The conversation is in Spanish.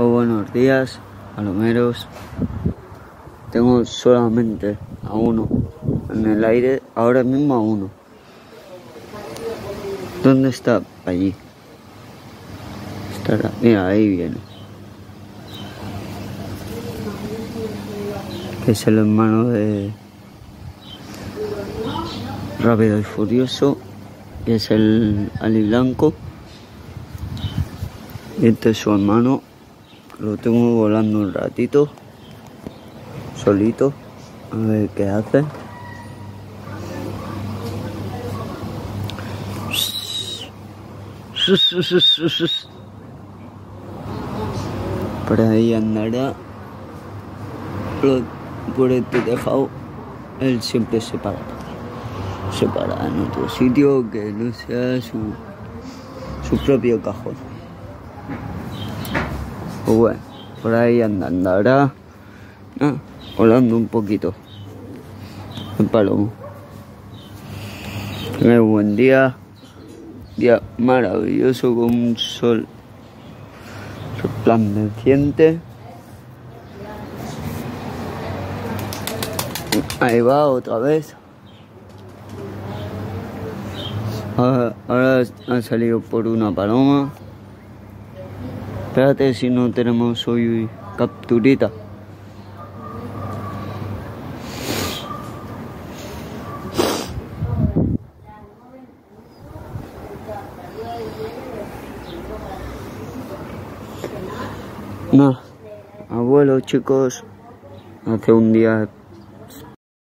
Oh, buenos días, palomeros. Tengo solamente a uno en el aire, ahora mismo a uno. ¿Dónde está? Allí. Mira, ahí viene. Que es el hermano de Rápido y Furioso. Y es el Ali Blanco. Y este es su hermano. Lo tengo volando un ratito. Solito. A ver qué hace. Por ahí andará. Por, este tejado. Él siempre se para. Se para en otro sitio que no sea su, su propio cajón. Pues bueno, por ahí anda, andará. Ah, volando un poquito. El palomo. Un buen día. Día maravilloso con un sol resplandeciente. Ahí va otra vez. Ahora, ahora ha salido por una paloma. Espérate si no tenemos hoy capturita. No, abuelo chicos, hace un día